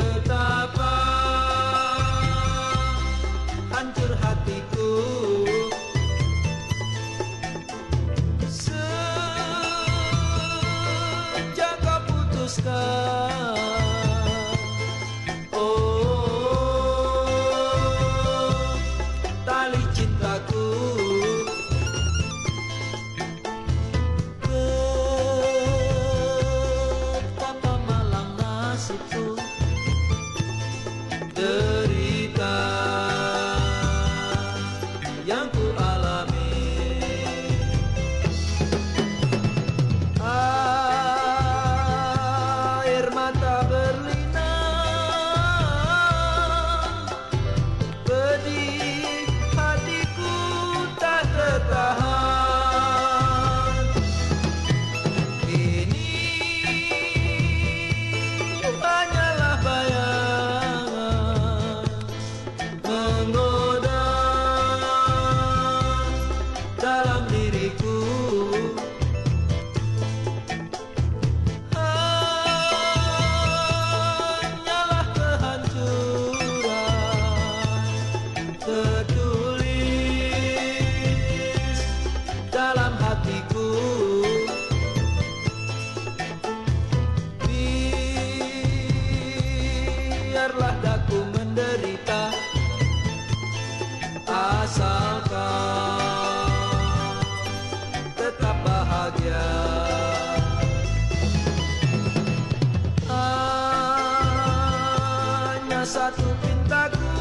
betapa hancur hatiku. Sejak kau putuskan biarlah daku menderita. Asalkan tetap bahagia. Hanya satu pintaku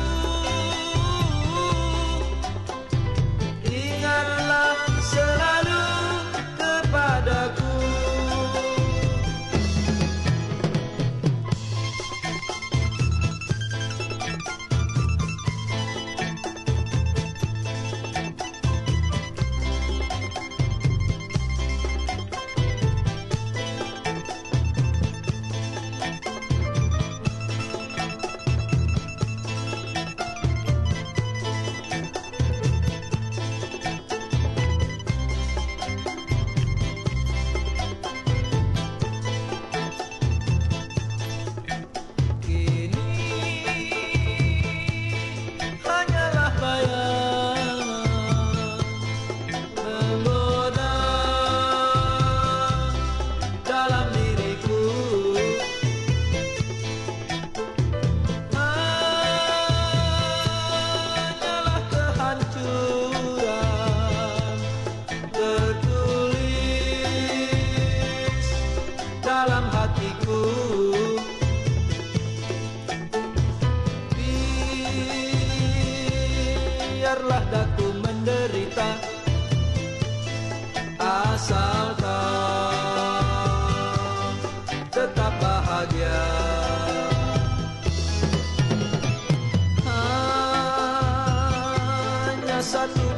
asalkan tetap bahagia. Hanya satu